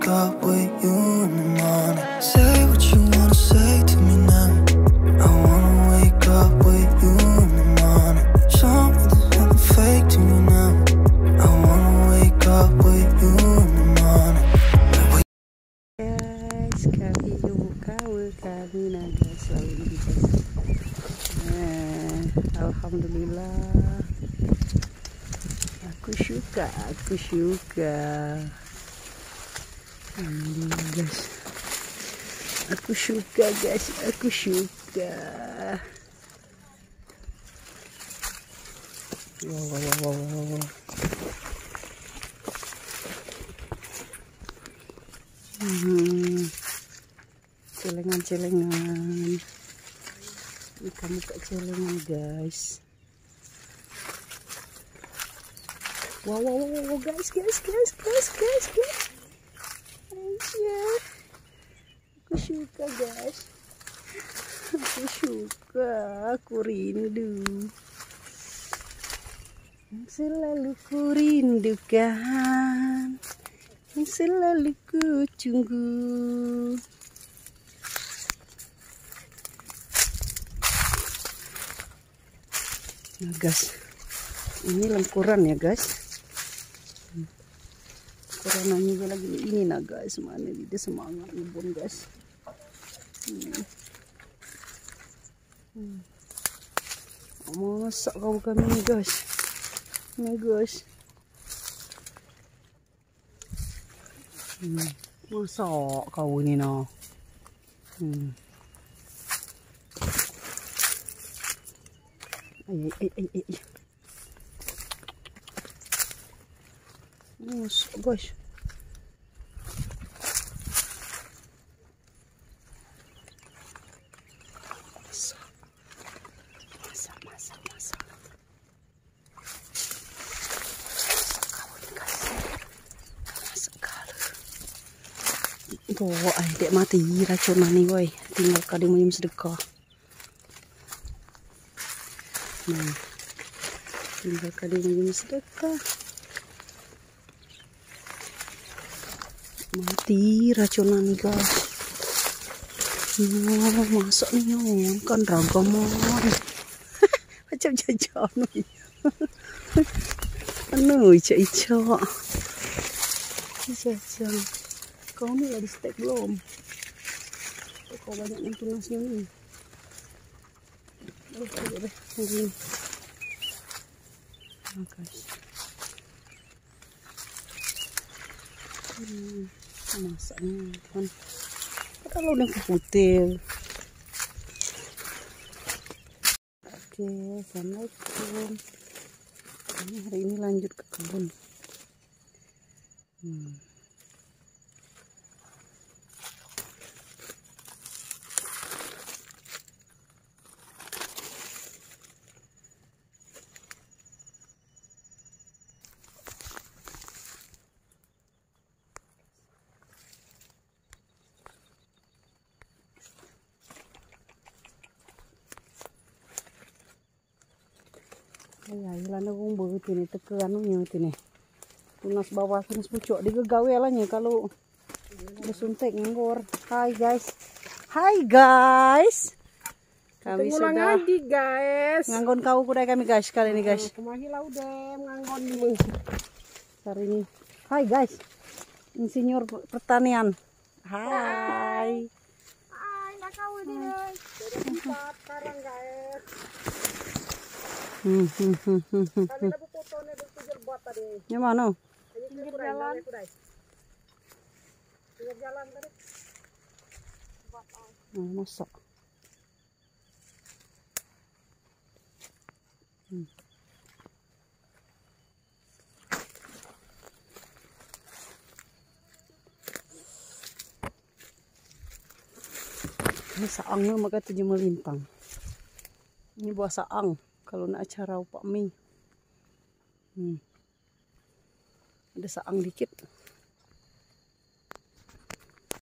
wake up with you in the morning. Say what you wanna say to me now. I wanna wake up with you in the morning. Show me there's nothing fake to me now. I wanna wake up with you in the morning. guys kami kami naga selalu alhamdulillah aku suka aku suka guys aku suka guys. Aku suka. Wow wow wow, wow, wow. Hmm. celengan-celengan. Ikan muka celengan guys. Wow wow wow, wow guys guys guys guys guys guys Aja. aku suka guys. Aku suka. Aku rindu. Yang selalu ku rindukan. Yang selalu ku tunggu. Nah guys. Ini lengkuran ya guys. Lengkurannya juga lagi ini nah guys mana dia semangat ngebun guys hmm. Hmm. masak kau kami nih guys ini guys Hmm. Masak kau ni no. Hmm. Ay, ay, ay, ay, ay. Masak guys. Masak. Masak, masak, masak. Masak kau ni guys. Masak kau. Bawa ay dek mati racunan nih woi. Tinggal kadi menyem sedekah. Nah. Tinggal kadi menyem sedekah. Mati racunan nih guys. Oh, masuk nih yang kan ragam Macam jajan nih. Anu, ica-ica. Jajan. Kau nih lagi steak belum? Kau banyak yang tunasnya nih Oh, boleh deh. Ini. Oh, gosh. Hmm, masaknya kan. Kalau udah putih. Oke, assalamualaikum. Ini hari ini lanjut ke kebun. Hmm. Iya, ilan akong buhat ini teke anu nya ini. Tunas bawah tunas pucuk digegawe lah nya kalau disuntik nganggur. Hai guys. Hai guys. Kami sudah lagi guys. nganggon kau kuda kami guys kali ini guys. Kemahi lau dem nganggon nih. Hari ini. Hai guys. insinyur pertanian. Hai. Ay, nakaw ini. Beda tempat sekarang guys. Yang mana? Jalan. Masak. Hmm. Ini saang na maga tujuh melintang. Ini buah saang kalau nak acara upak mie. Hmm. Ada saang dikit.